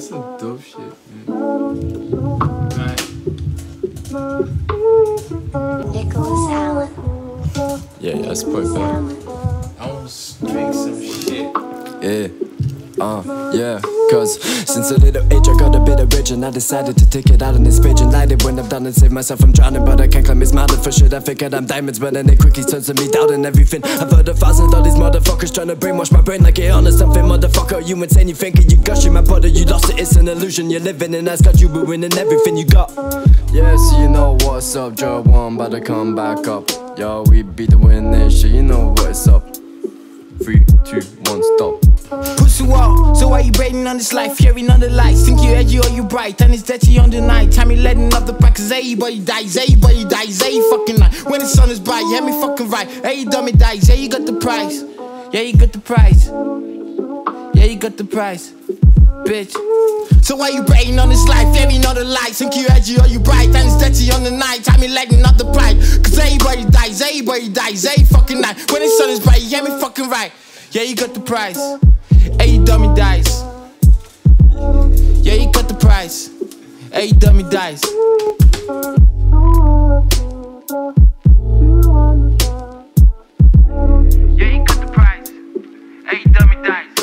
That's some dope shit, man. Right. Nicholas Allen. Yeah, yeah, that's perfect. I to drink some shit. Yeah. Uh, yeah, cause since a little age I got a bit of rich and I decided to take it out on this page and light it when I'm done and save myself from drowning. But I can't claim it's mounted for shit. I figured I'm diamonds, but then it quickly turns to me doubting everything. I've heard a thousand of these motherfuckers trying to brainwash my brain like it on something. Motherfucker, you insane? You thinking you gushing my brother? You lost it, it's an illusion. You're living and that's got you ruining everything you got. Yeah, so you know what's up, Joe One, about to come back up. Yo, we beat the winning shit, you know what's up. Three, two, one, stop. Why you waiting on this life? Hearing on the lights, think you edgy or you bright, and it's dirty on the night. Time you letting up the pack, cause everybody dies, everybody dies, every fucking night. When the sun is bright, hear me fucking right. Hey, you dummy dies, yeah, you got the price. Yeah, you got the price. Yeah, you got the price. Bitch. So why you waiting on this life? Hearing on the lights, think you edgy or you bright, and it's dirty on the night. Time you letting up the pride, cause everybody dies, everybody dies, every fucking night. When the sun is bright, hear me fucking right. Yeah, you got the price dummy dice. Yeah, you cut the price. Hey, dummy dice. Yeah, you cut the price. Hey, dummy dice.